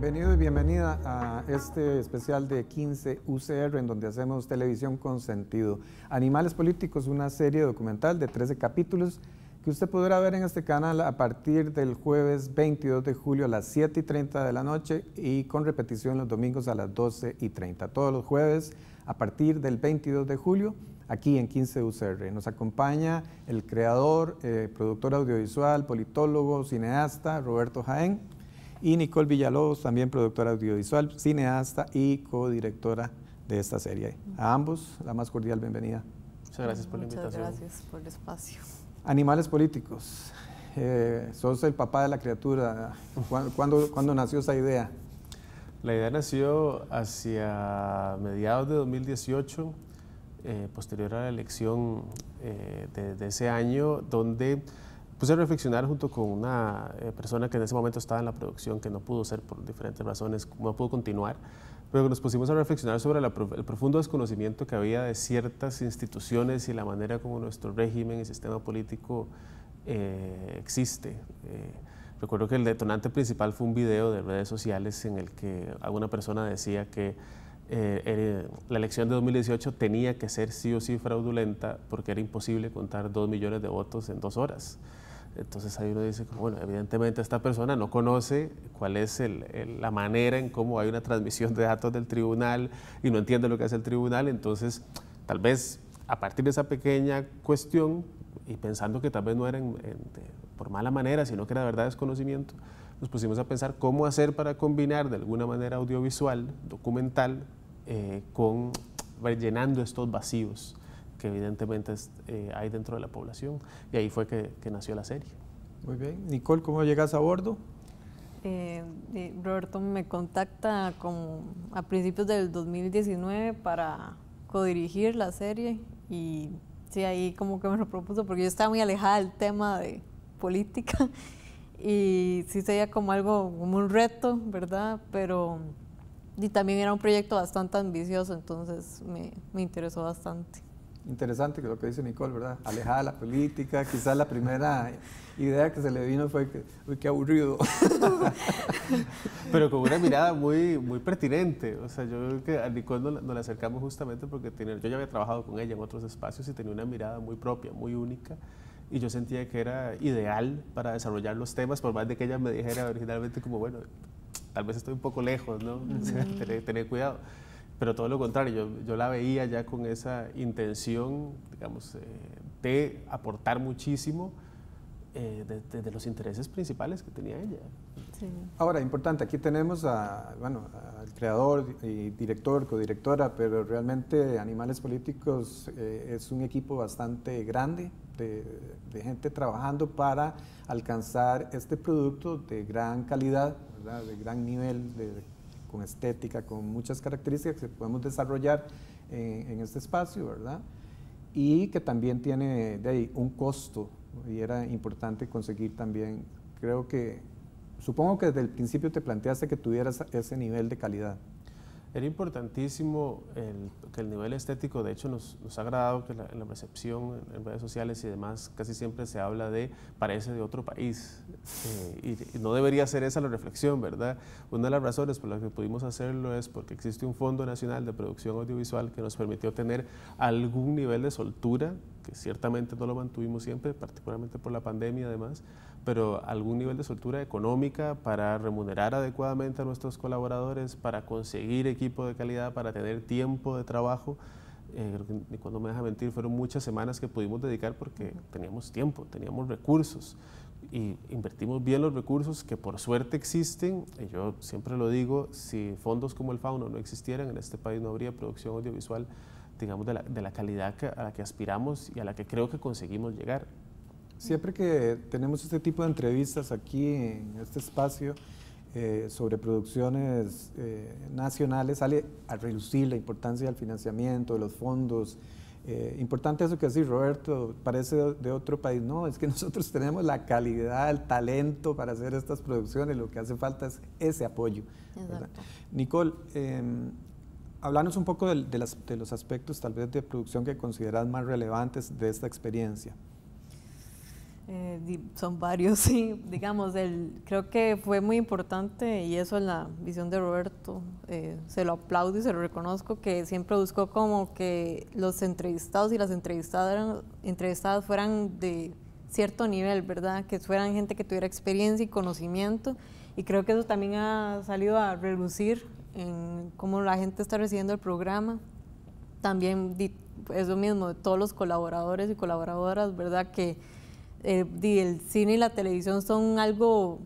Bienvenido y bienvenida a este especial de 15 UCR en donde hacemos televisión con sentido. Animales Políticos, una serie documental de 13 capítulos que usted podrá ver en este canal a partir del jueves 22 de julio a las 7 y 30 de la noche y con repetición los domingos a las 12 y 30. Todos los jueves a partir del 22 de julio aquí en 15 UCR. Nos acompaña el creador, eh, productor audiovisual, politólogo, cineasta Roberto Jaén y Nicole Villalobos, también productora audiovisual, cineasta y codirectora de esta serie. A ambos, la más cordial bienvenida. Muchas gracias por la invitación. Muchas gracias por el espacio. Animales políticos. Eh, sos el papá de la criatura. ¿Cuándo, ¿Cuándo, nació esa idea? La idea nació hacia mediados de 2018, eh, posterior a la elección eh, de, de, ese año, donde puse a reflexionar junto con una eh, persona que en ese momento estaba en la producción, que no pudo ser por diferentes razones, no pudo continuar, pero nos pusimos a reflexionar sobre el profundo desconocimiento que había de ciertas instituciones y la manera como nuestro régimen y sistema político eh, existe. Eh, recuerdo que el detonante principal fue un video de redes sociales en el que alguna persona decía que la elección de 2018 tenía que ser sí o sí fraudulenta porque era imposible contar dos millones de votos en dos horas. Entonces ahí uno dice, bueno, evidentemente esta persona no conoce cuál es la manera en cómo hay una transmisión de datos del tribunal y no entiende lo que hace el tribunal, entonces tal vez a partir de esa pequeña cuestión y pensando que tal vez no era por mala manera, sino que era de verdad desconocimiento, nos pusimos a pensar cómo hacer para combinar de alguna manera audiovisual, documental, eh, con llenando estos vacíos que evidentemente eh, hay dentro de la población. Y ahí fue que, nació la serie. Muy bien. Nicole, ¿cómo llegas a bordo? Eh, Roberto me contacta como a principios del 2019 para codirigir la serie y sí, ahí como que me lo propuso porque yo estaba muy alejada del tema de política y sí sería como algo, como un reto, ¿verdad? Pero y también era un proyecto bastante ambicioso, entonces me, me interesó bastante interesante que lo que dice Nicole, ¿verdad? Alejada de la política, quizás la primera idea que se le vino fue que, uy, qué aburrido. Pero con una mirada muy, muy pertinente. O sea, yo creo que a Nicole nos, la acercamos justamente porque tiene, yo ya había trabajado con ella en otros espacios y tenía una mirada muy propia, muy única. Y yo sentía que era ideal para desarrollar los temas, por más de que ella me dijera originalmente como, bueno, tal vez estoy un poco lejos, ¿no? tener, tener cuidado pero todo lo contrario, yo, yo, la veía ya con esa intención, digamos, eh, de aportar muchísimo desde eh, de, los intereses principales que tenía ella. Ahora, importante, aquí tenemos a, bueno, al creador y director, codirectora, pero realmente Animales Políticos eh, es un equipo bastante grande de, de, gente trabajando para alcanzar este producto de gran calidad, ¿verdad? de gran nivel de con estética, con muchas características que podemos desarrollar en, este espacio, ¿verdad? Y que también tiene de ahí un costo y era importante conseguir también, creo que, supongo que desde el principio te planteaste que tuvieras ese nivel de calidad. Era importantísimo que el nivel estético, de hecho nos, ha agradado que en la recepción en, redes sociales y demás casi siempre se habla de parece de otro país eh, y, no debería ser esa la reflexión, ¿verdad? Una de las razones por las que pudimos hacerlo es porque existe un Fondo Nacional de Producción Audiovisual que nos permitió tener algún nivel de soltura, que ciertamente no lo mantuvimos siempre, particularmente por la pandemia además, pero algún nivel de soltura económica para remunerar adecuadamente a nuestros colaboradores, para conseguir equipo de calidad, para tener tiempo de trabajo. Eh, cuando me deja mentir, fueron muchas semanas que pudimos dedicar porque teníamos tiempo, teníamos recursos y invertimos bien los recursos que por suerte existen. Y yo siempre lo digo, si fondos como el Fauno no existieran, en este país no habría producción audiovisual, digamos, de la, de la calidad a la que aspiramos y a la que creo que conseguimos llegar. Siempre que tenemos este tipo de entrevistas aquí en este espacio eh, sobre producciones eh, nacionales, sale a relucir la importancia del financiamiento, de los fondos. Eh, importante eso que decir, Roberto, parece de, otro país. No, es que nosotros tenemos la calidad, el talento para hacer estas producciones, lo que hace falta es ese apoyo. Nicole, em, hablanos un poco de, de los aspectos tal vez de producción que consideras más relevantes de esta experiencia. Eh, son varios, sí. Digamos, el, creo que fue muy importante y eso en la visión de Roberto, eh, se lo aplaudo y se lo reconozco, que siempre buscó como que los entrevistados y las entrevistadas, entrevistadas fueran de cierto nivel, ¿verdad? Que fueran gente que tuviera experiencia y conocimiento. Y creo que eso también ha salido a relucir en cómo la gente está recibiendo el programa. También es lo mismo todos los colaboradores y colaboradoras, ¿verdad? Que eh, el cine y la televisión son algo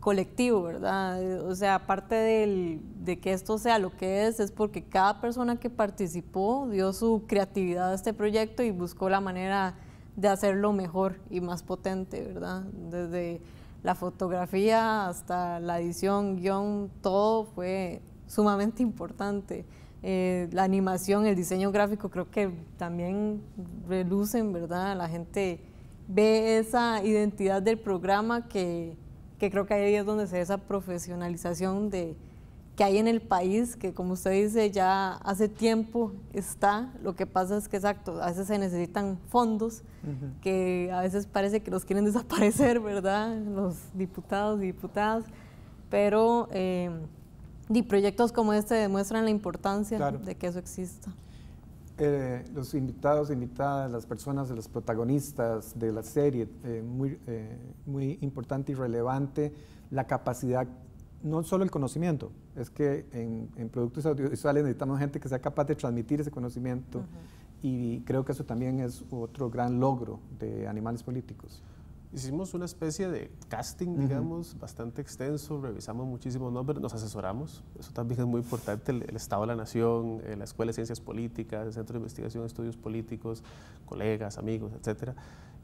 colectivo, ¿verdad? O sea, aparte de que esto sea lo que es, es porque cada persona que participó dio su creatividad a este proyecto y buscó la manera de hacerlo mejor y más potente, ¿verdad? Desde la fotografía hasta la edición, guion, todo fue sumamente importante. Eh, la animación, el diseño gráfico, creo que también relucen, ¿verdad? La gente ve esa identidad del programa que, que creo que ahí es donde se ve esa profesionalización de, que hay en el país, que como usted dice, ya hace tiempo está. Lo que pasa es que, exacto, a veces se necesitan fondos, que a veces parece que los quieren desaparecer, ¿verdad? Los diputados y diputadas. Pero eh, y proyectos como este demuestran la importancia de que eso exista. Eh, los invitados, invitadas, las personas, los protagonistas de la serie, eh, muy, muy importante y relevante la capacidad no solo el conocimiento, es que en, productos audiovisuales necesitamos gente que sea capaz de transmitir ese conocimiento y creo que eso también es otro gran logro de Animales Políticos. Hicimos una especie de casting, digamos, bastante extenso, revisamos muchísimos nombres, nos asesoramos, eso también es muy importante, el, Estado de la Nación, eh, la Escuela de Ciencias Políticas, el Centro de Investigación de Estudios Políticos, colegas, amigos, etcétera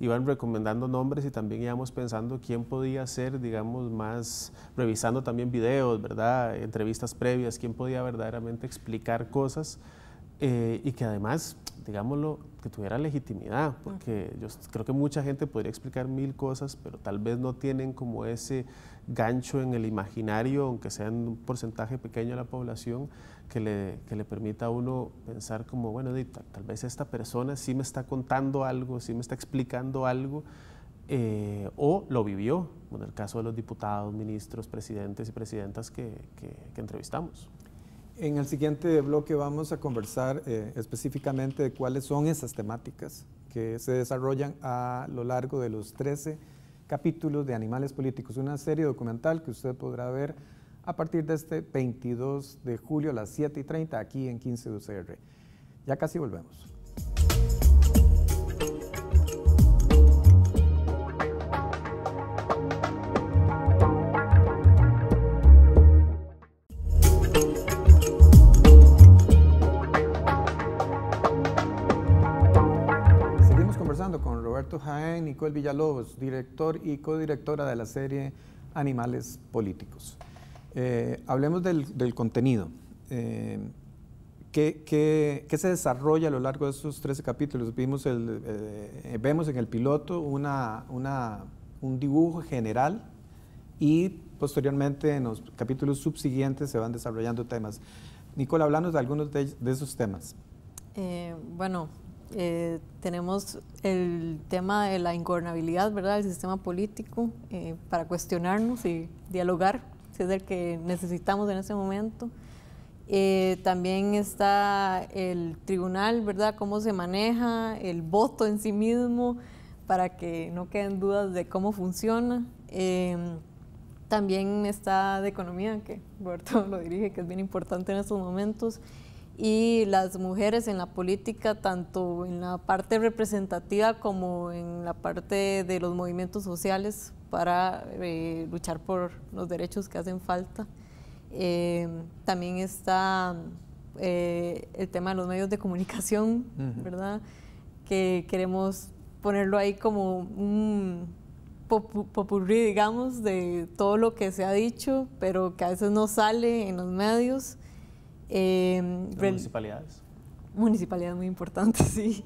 iban recomendando nombres y también íbamos pensando quién podía ser, digamos, más, revisando también videos, ¿verdad? Entrevistas previas, quién podía verdaderamente explicar cosas eh, y que además, digámoslo, que tuviera legitimidad, porque yo creo que mucha gente podría explicar mil cosas, pero tal vez no tienen como ese gancho en el imaginario, aunque sea en un porcentaje pequeño de la población, que le, que le permita a uno pensar como, bueno, tal, vez esta persona sí me está contando algo, sí me está explicando algo, eh, o lo vivió, en el caso de los diputados, ministros, presidentes y presidentas que, que, entrevistamos. En el siguiente bloque vamos a conversar eh, específicamente de cuáles son esas temáticas que se desarrollan a lo largo de los 13 capítulos de Animales Políticos, una serie documental que usted podrá ver a partir de este 22 de julio a las 7 y 30 aquí en 15 UCR. Ya casi volvemos. Nicole Villalobos, director y codirectora de la serie Animales Políticos. Eh, hablemos del, contenido. Eh, ¿qué, se desarrolla a lo largo de esos 13 capítulos? Vimos el, eh, vemos en el piloto una, un dibujo general y posteriormente en los capítulos subsiguientes se van desarrollando temas. Nicola, hablamos de algunos de, esos temas. bueno, tenemos el tema de la ingobernabilidad, ¿verdad?, del sistema político para cuestionarnos y dialogar si es el que necesitamos en ese momento. Eh, también está el tribunal, ¿verdad? Cómo se maneja, el voto en sí mismo, para que no queden dudas de cómo funciona. Em, también está de economía, que Roberto lo dirige, que es bien importante en estos momentos. Y las mujeres en la política, tanto en la parte representativa como en la parte de los movimientos sociales, para eh, luchar por los derechos que hacen falta. Eh, también está eh, el tema de los medios de comunicación, ¿verdad? Que queremos ponerlo ahí como un popurrí, digamos, de todo lo que se ha dicho, pero que a veces no sale en los medios. Municipalidades. Municipalidades muy importantes, sí.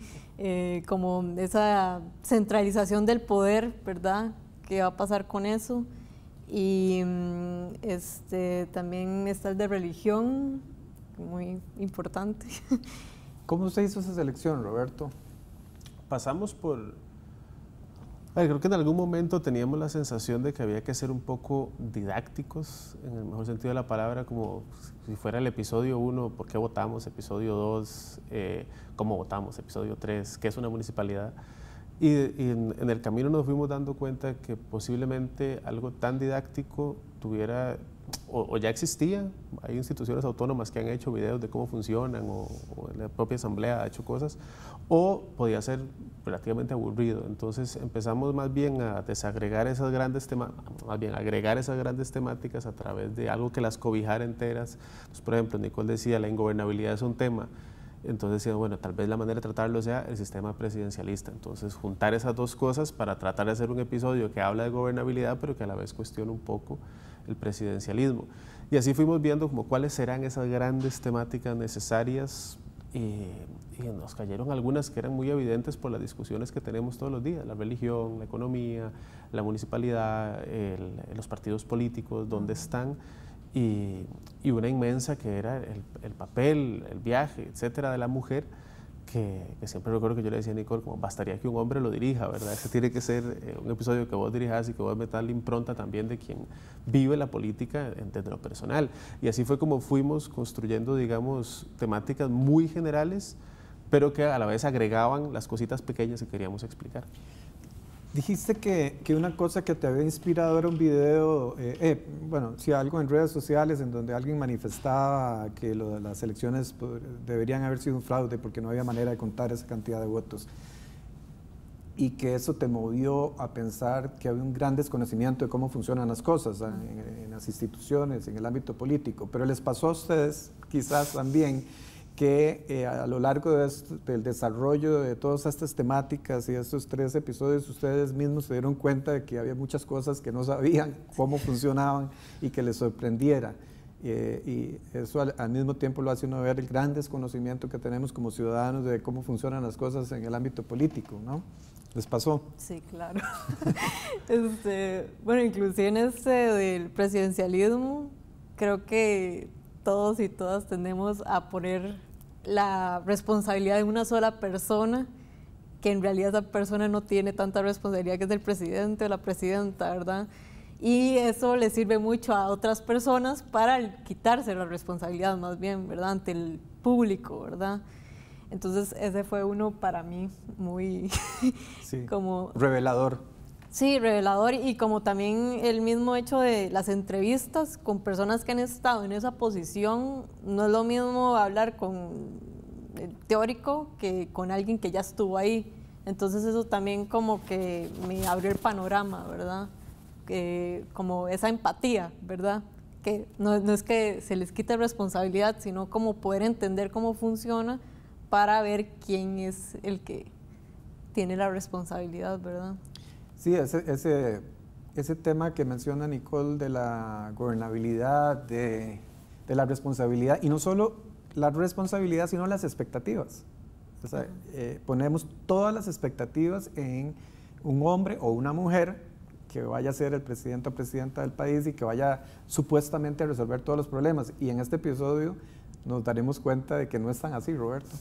como esa centralización del poder, ¿verdad? qué va a pasar con eso. Y mm, este, también está el de religión, muy importante. ¿Cómo se hizo esa selección, Roberto? Pasamos por, creo que en algún momento teníamos la sensación de que había que ser un poco didácticos, en el mejor sentido de la palabra, como si fuera el episodio 1, ¿por qué votamos? Episodio 2, eh, ¿cómo votamos? Episodio 3, ¿qué es una municipalidad? Y, en, en, el camino nos fuimos dando cuenta que posiblemente algo tan didáctico tuviera o, ya existía, hay instituciones autónomas que han hecho videos de cómo funcionan o, la propia asamblea ha hecho cosas, o podía ser relativamente aburrido. Entonces empezamos más bien a desagregar esas grandes temas, más bien agregar esas grandes temáticas a través de algo que las cobijara enteras. Pues, por ejemplo, Nicole decía, la ingobernabilidad es un tema. Entonces decía, bueno, tal vez la manera de tratarlo sea el sistema presidencialista. Entonces, juntar esas dos cosas para tratar de hacer un episodio que habla de gobernabilidad, pero que a la vez cuestiona un poco el presidencialismo. Y así fuimos viendo como cuáles serán esas grandes temáticas necesarias y, nos cayeron algunas que eran muy evidentes por las discusiones que tenemos todos los días, la religión, la economía, la municipalidad, los partidos políticos, dónde están, y, una inmensa que era el, el, papel, el viaje, etcétera, de la mujer que, siempre recuerdo que yo le decía a Nicole, como bastaría que un hombre lo dirija, ¿verdad? Ese tiene que ser eh, un episodio que vos dirijas y que vos metas la impronta también de quien vive la política desde lo personal. Y así fue como fuimos construyendo, digamos, temáticas muy generales, pero que a la vez agregaban las cositas pequeñas que queríamos explicar. Dijiste que, que, una cosa que te había inspirado era un video, eh, eh, bueno, sí, algo en redes sociales en donde alguien manifestaba que lo las elecciones deberían haber sido un fraude porque no había manera de contar esa cantidad de votos. Y que eso te movió a pensar que había un gran desconocimiento de cómo funcionan las cosas en, en las instituciones, en el ámbito político. Pero les pasó a ustedes quizás también que eh, a lo largo del desarrollo de todas estas temáticas y estos tres episodios, ustedes mismos se dieron cuenta de que había muchas cosas que no sabían cómo funcionaban y que les sorprendiera. Eh, y eso al, mismo tiempo lo hace uno ver el gran desconocimiento que tenemos como ciudadanos de cómo funcionan las cosas en el ámbito político, ¿no? ¿Les pasó? Sí, claro. este, bueno, inclusive en este del presidencialismo, creo que todos y todas tendemos a poner la responsabilidad de una sola persona, que en realidad esa persona no tiene tanta responsabilidad que es del presidente o la presidenta, ¿verdad? Y eso le sirve mucho a otras personas para quitarse la responsabilidad más bien, ¿verdad? Ante el público, ¿verdad? Entonces ese fue uno para mí muy como... Revelador. Sí, revelador y como también el mismo hecho de las entrevistas con personas que han estado en esa posición, no es lo mismo hablar con el teórico que con alguien que ya estuvo ahí. Entonces eso también como que me abrió el panorama, ¿verdad? como esa empatía, ¿verdad? Que no, no es que se les quite responsabilidad, sino como poder entender cómo funciona para ver quién es el que tiene la responsabilidad, ¿verdad? Sí, ese, ese, ese tema que menciona Nicole de la gobernabilidad, de, de, la responsabilidad, y no solo la responsabilidad, sino las expectativas. O sea, eh, ponemos todas las expectativas en un hombre o una mujer que vaya a ser el presidente o presidenta del país y que vaya supuestamente a resolver todos los problemas. Y en este episodio nos daremos cuenta de que no es tan así, Roberto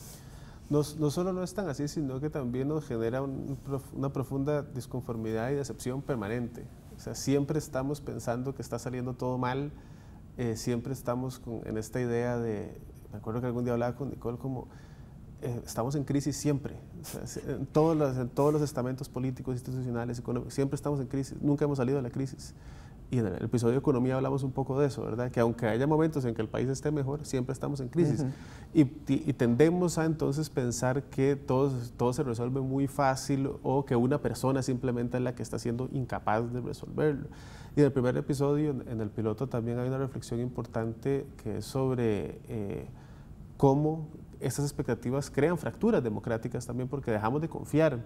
no, no, solo no es tan así, sino que también nos genera una profunda disconformidad y decepción permanente. O sea, siempre estamos pensando que está saliendo todo mal, eh, siempre estamos en esta idea de, me acuerdo que algún día hablaba con Nicole como, eh, estamos en crisis siempre, en, todos los, en todos los estamentos políticos, institucionales, económicos, siempre estamos en crisis, nunca hemos salido de la crisis. Y en el episodio de economía hablamos un poco de eso, ¿verdad? Que aunque haya momentos en que el país esté mejor, siempre estamos en crisis. y, tendemos a entonces pensar que todo, todo se resuelve muy fácil o que una persona simplemente es la que está siendo incapaz de resolverlo. Y en el primer episodio, en, el piloto, también hay una reflexión importante que es sobre eh, cómo esas expectativas crean fracturas democráticas también porque dejamos de confiar.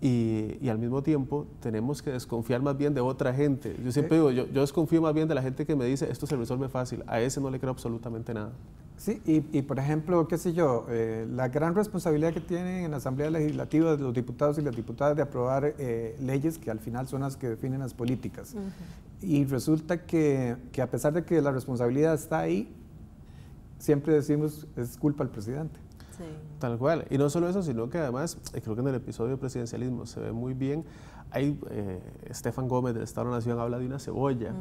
Y, al mismo tiempo tenemos que desconfiar más bien de otra gente. Yo siempre digo, yo, yo, desconfío más bien de la gente que me dice, esto se resuelve fácil, a ese no le creo absolutamente nada. Sí, y, y por ejemplo, qué sé yo, eh, la gran responsabilidad que tienen en la Asamblea Legislativa los diputados y las diputadas de aprobar eh, leyes que al final son las que definen las políticas. Y resulta que, que a pesar de que la responsabilidad está ahí, siempre decimos es culpa del presidente. Tal cual. Y no solo eso, sino que además, creo que en el episodio de presidencialismo se ve muy bien hay, eh, Estefan Gómez del Estado de la Nación habla de una cebolla.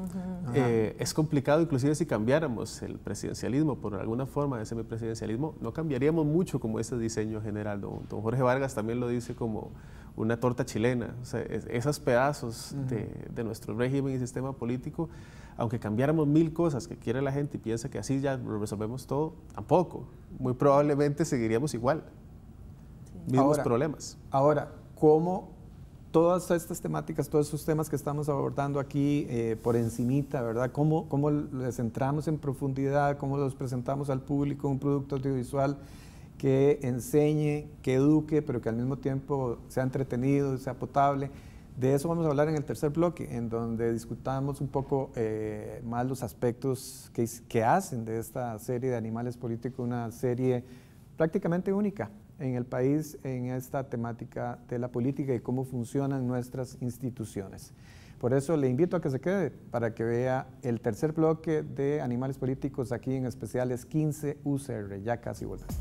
Eh, es complicado, inclusive si cambiáramos el presidencialismo por alguna forma de semipresidencialismo, no cambiaríamos mucho como ese diseño general. Don, Jorge Vargas también lo dice como una torta chilena. O sea, esos pedazos de, nuestro régimen y sistema político, aunque cambiáramos mil cosas que quiere la gente y piensa que así ya lo resolvemos todo, tampoco. Muy probablemente seguiríamos igual. Mismos problemas. Ahora, ¿cómo todas estas temáticas, todos esos temas que estamos abordando aquí eh, por encimita, ¿verdad? ¿Cómo, ¿Cómo les entramos en profundidad? ¿Cómo los presentamos al público un producto audiovisual que enseñe, que eduque, pero que al mismo tiempo sea entretenido, sea potable? De eso vamos a hablar en el tercer bloque, en donde discutamos un poco eh, más los aspectos que, que hacen de esta serie de Animales Políticos una serie prácticamente única en el país en esta temática de la política y cómo funcionan nuestras instituciones. Por eso le invito a que se quede para que vea el tercer bloque de Animales Políticos aquí en especiales 15 UCR. Ya casi volvemos.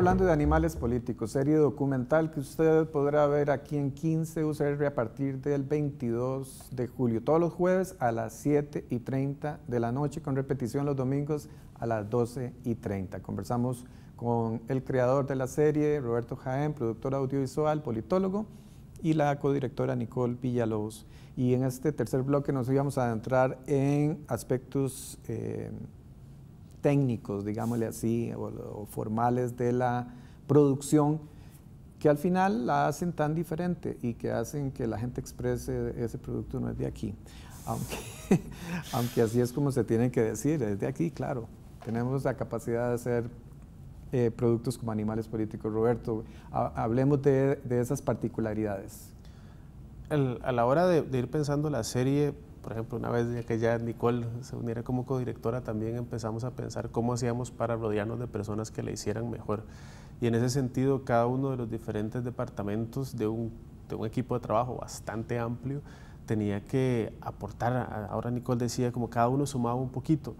De Animales Políticos, serie documental que usted podrá ver aquí en 15 UCR a partir del 22 de julio, todos los jueves a las 7 y 30 de la noche, con repetición los domingos a las 12 y 30. Conversamos con el creador de la serie, Roberto Jaén, productor audiovisual, politólogo, y la codirectora Nicole Villalobos. Y en este tercer bloque nos íbamos a adentrar en aspectos... Eh, técnicos, digámosle así, o, formales de la producción, que al final la hacen tan diferente y que hacen que la gente exprese ese producto no es de aquí. Aunque, aunque así es como se tiene que decir, es de aquí, claro. Tenemos la capacidad de hacer eh, productos como animales políticos. Roberto, hablemos de, esas particularidades. a la hora de, de ir pensando la serie, por ejemplo, una vez que ya Nicole se uniera como codirectora, también empezamos a pensar cómo hacíamos para rodearnos de personas que le hicieran mejor. Y en ese sentido, cada uno de los diferentes departamentos de un, equipo de trabajo bastante amplio tenía que aportar, ahora Nicole decía, como cada uno sumaba un poquito.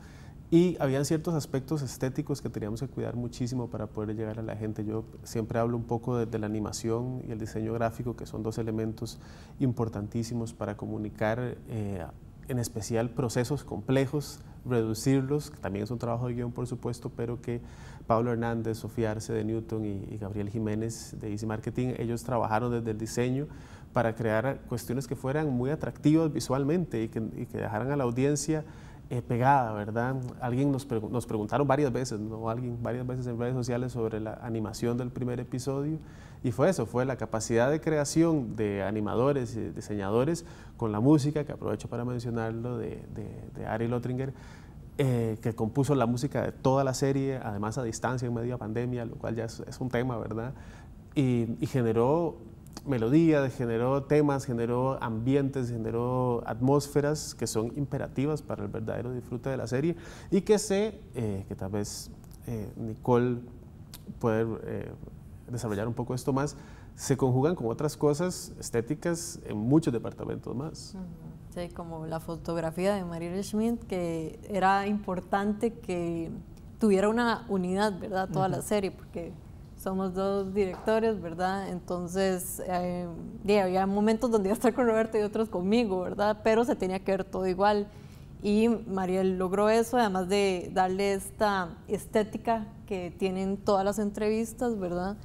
Y habían ciertos aspectos estéticos que teníamos que cuidar muchísimo para poder llegar a la gente. Yo siempre hablo un poco de, la animación y el diseño gráfico, que son dos elementos importantísimos para comunicar, eh, en especial procesos complejos, reducirlos, que también es un trabajo de guion, por supuesto, pero que Pablo Hernández, Sofía Arce de Newton y, Gabriel Jiménez de Easy Marketing, ellos trabajaron desde el diseño para crear cuestiones que fueran muy atractivas visualmente y que, y que dejaran a la audiencia eh, pegada, ¿verdad? Alguien nos, nos, preguntaron varias veces, ¿no? Alguien varias veces en redes sociales sobre la animación del primer episodio y fue eso, fue la capacidad de creación de animadores y diseñadores con la música, que aprovecho para mencionarlo, de, de, Ari Lotringer, eh, que compuso la música de toda la serie, además a distancia en medio de pandemia, lo cual ya es, es un tema, ¿verdad? Y, y generó melodía, generó temas, generó ambientes, generó atmósferas que son imperativas para el verdadero disfrute de la serie y que sé eh, que tal vez eh, Nicole puede eh, desarrollar un poco esto más, se conjugan con otras cosas estéticas en muchos departamentos más. Sí, como la fotografía de María Schmidt, que era importante que tuviera una unidad, ¿verdad? Toda la serie, porque somos dos directores, ¿verdad? Entonces, eh, había momentos donde iba a estar con Roberto y otros conmigo, ¿verdad? Pero se tenía que ver todo igual. Y Mariel logró eso, además de darle esta estética que tienen todas las entrevistas, ¿verdad?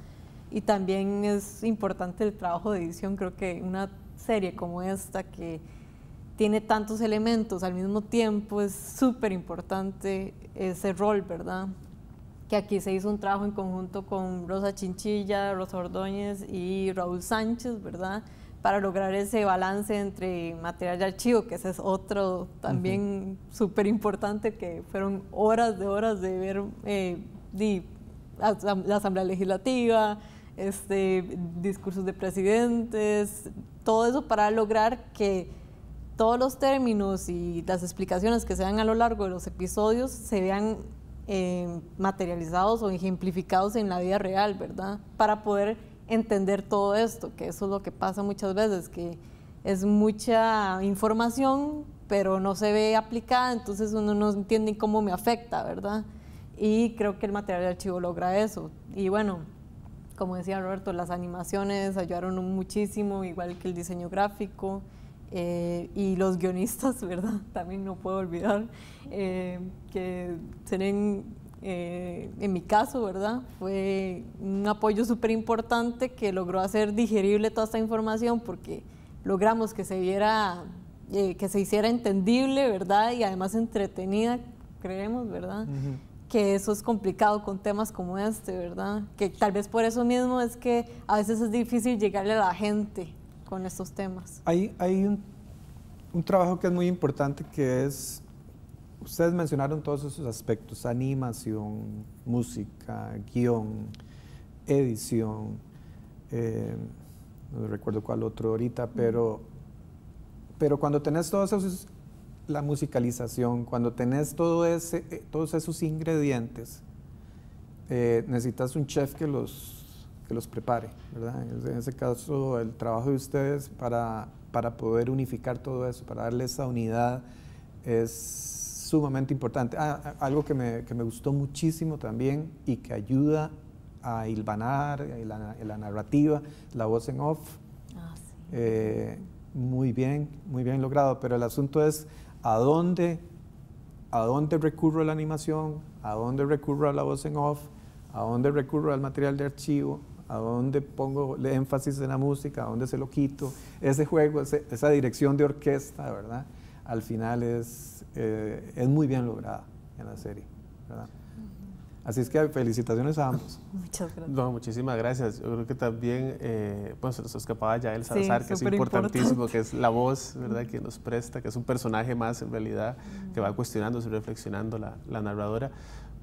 Y también es importante el trabajo de edición. Creo que una serie como esta, que tiene tantos elementos al mismo tiempo, es súper importante ese rol, ¿verdad? Que aquí se hizo un trabajo en conjunto con Rosa Chinchilla, Rosa Ordóñez y Raúl Sánchez, ¿verdad? Para lograr ese balance entre material de archivo, que ese es otro también súper importante, que fueron horas de horas de ver eh, la Asamblea Legislativa, este, discursos de presidentes, todo eso para lograr que todos los términos y las explicaciones que se dan a lo largo de los episodios se vean eh, materializados o ejemplificados en la vida real, ¿verdad? Para poder entender todo esto, que eso es lo que pasa muchas veces, que es mucha información, pero no se ve aplicada, entonces uno no entiende cómo me afecta, ¿verdad? Y creo que el material de archivo logra eso. Y bueno, como decía Roberto, las animaciones ayudaron muchísimo, igual que el diseño gráfico. Eh, y los guionistas, ¿verdad? También no puedo olvidar eh, que tienen, eh, en mi caso, ¿verdad? Fue un apoyo súper importante que logró hacer digerible toda esta información porque logramos que se viera, que se hiciera entendible, ¿verdad? Y además entretenida, creemos, ¿verdad? que eso es complicado con temas como este, ¿verdad? Que tal vez por eso mismo es que a veces es difícil llegarle a la gente con estos temas. Hay, hay un, un trabajo que es muy importante que es, ustedes mencionaron todos esos aspectos, animación, música, guion, edición, eh, no recuerdo cuál otro ahorita, pero, pero cuando tenés todos esos la musicalización, cuando tenés todo ese, eh, todos esos ingredientes, eh, necesitas un chef que los, que los prepare, ¿verdad? En ese caso, el trabajo de ustedes para, para poder unificar todo eso, para darle esa unidad, es sumamente importante. Ah, algo que me, que me, gustó muchísimo también y que ayuda a hilvanar la, la narrativa, la voz en off. Ah, eh, muy bien, muy bien logrado, pero el asunto es a dónde, a dónde recurro a la animación, a dónde recurro a la voz en off, a dónde recurro al material de archivo, a dónde pongo el énfasis en la música, a dónde se lo quito. Ese juego, esa dirección de orquesta, ¿verdad? Al final es, eh, es muy bien lograda en la serie, ¿verdad? Así es que felicitaciones a ambos. Muchas gracias. No, muchísimas gracias. Yo creo que también, eh, pues nos escapaba ya el Salazar, que es importantísimo, que es la voz, ¿verdad?, que nos presta, que es un personaje más en realidad, que va cuestionándose, reflexionando la, la narradora.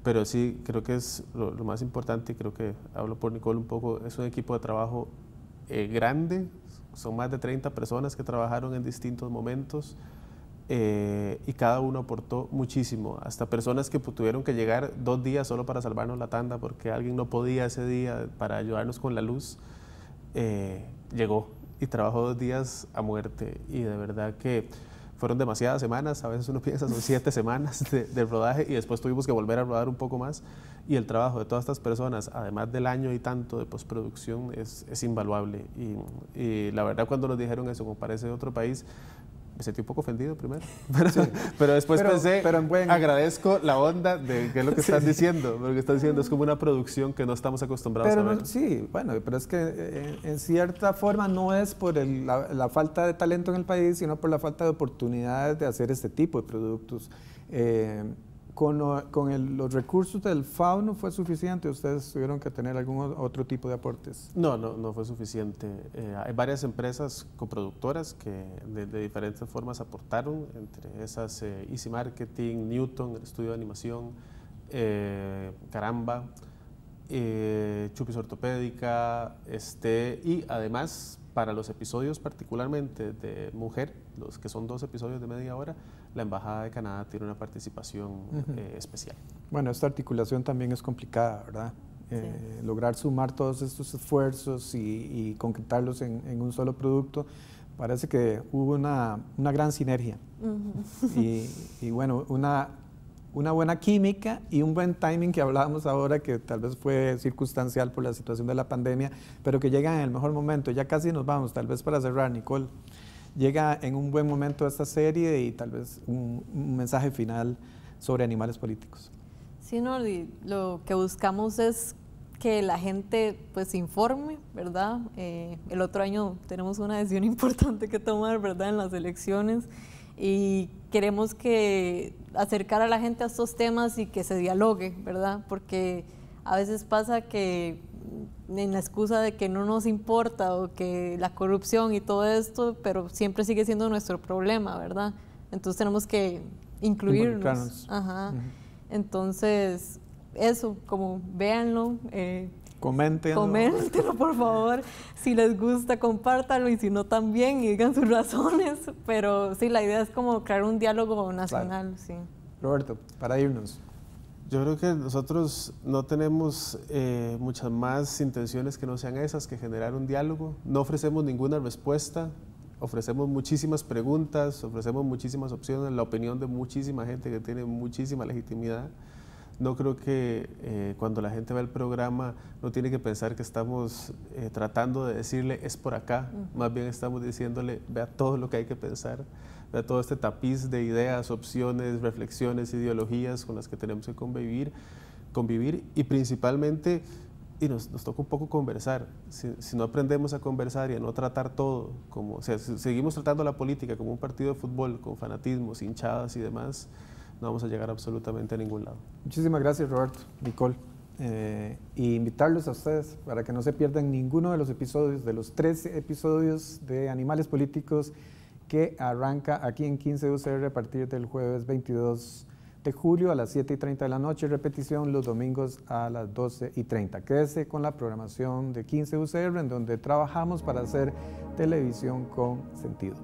Pero sí, creo que es lo, más importante, y creo que hablo por Nicole un poco, es un equipo de trabajo eh, grande, son más de 30 personas que trabajaron en distintos momentos. Eh, y cada uno aportó muchísimo, hasta personas que tuvieron que llegar dos días solo para salvarnos la tanda porque alguien no podía ese día para ayudarnos con la luz, eh, llegó y trabajó dos días a muerte y de verdad que fueron demasiadas semanas, a veces uno piensa son siete semanas de, rodaje y después tuvimos que volver a rodar un poco más. Y el trabajo de todas estas personas, además del año y tanto de postproducción, es, es invaluable. Y, y, la verdad cuando nos dijeron eso, como parece de otro país, me sentí un poco ofendido primero, pero, después pensé, agradezco la onda de qué es lo que están diciendo, lo que están diciendo es como una producción que no estamos acostumbrados a ver. sí, bueno, pero es que eh, en, cierta forma no es por la, falta de talento en el país, sino por la falta de oportunidades de hacer este tipo de productos. Eh, con, los recursos del fauno fue suficiente? ¿Ustedes tuvieron que tener algún otro tipo de aportes? No, no, no fue suficiente. Eh, hay varias empresas coproductoras que de, diferentes formas aportaron, entre esas eh, Easy Marketing, Newton, el estudio de animación, eh, Caramba, Chupis Ortopédica, este, y además para los episodios particularmente de Mujer, los que son dos episodios de media hora, la Embajada de Canadá tiene una participación eh, especial. Bueno, esta articulación también es complicada, ¿verdad? Eh, lograr sumar todos estos esfuerzos y, concretarlos en, un solo producto, parece que hubo una, una gran sinergia. y, y, bueno, una, una buena química y un buen timing que hablábamos ahora, que tal vez fue circunstancial por la situación de la pandemia, pero que llega en el mejor momento. Ya casi nos vamos, tal vez para cerrar, Nicole. Llega en un buen momento esta serie y tal vez un, mensaje final sobre animales políticos. Sí, no, lo que buscamos es que la gente pues informe, ¿verdad? Eh, el otro año tenemos una decisión importante que tomar, ¿verdad? En las elecciones y queremos que acercar a la gente a estos temas y que se dialogue, ¿verdad? Porque a veces pasa que en la excusa de que no nos importa o que la corrupción y todo esto, pero siempre sigue siendo nuestro problema, ¿verdad? Entonces tenemos que incluirnos. Ajá. Entonces, eso, como véanlo, eh, Coméntenlo. Coméntenlo, por favor. Si les gusta, compártanlo y si no, también y digan sus razones. Pero sí, la idea es como crear un diálogo nacional, sí. Roberto, para irnos. Yo creo que nosotros no tenemos eh, muchas más intenciones que no sean esas, que generar un diálogo. No ofrecemos ninguna respuesta, ofrecemos muchísimas preguntas, ofrecemos muchísimas opciones, la opinión de muchísima gente que tiene muchísima legitimidad. No creo que eh, cuando la gente ve el programa no tiene que pensar que estamos eh, tratando de decirle es por acá, más bien estamos diciéndole vea todo lo que hay que pensar, todo este tapiz de ideas, opciones, reflexiones, ideologías con las que tenemos que convivir, convivir y principalmente y nos, nos, toca un poco conversar. Si, si, no aprendemos a conversar y a no tratar todo, como, o sea, si seguimos tratando la política como un partido de fútbol, con fanatismos, hinchadas y demás, no vamos a llegar absolutamente a ningún lado. Muchísimas gracias, Roberto, Nicole. Eh, y invitarlos a ustedes para que no se pierdan ninguno de los episodios, de los 13 episodios de Animales Políticos que arranca aquí en 15 UCR a partir del jueves 22 de julio a las 7 y 30 de la noche, repetición los domingos a las 12 y 30. Quédese con la programación de 15 UCR en donde trabajamos para hacer televisión con sentido.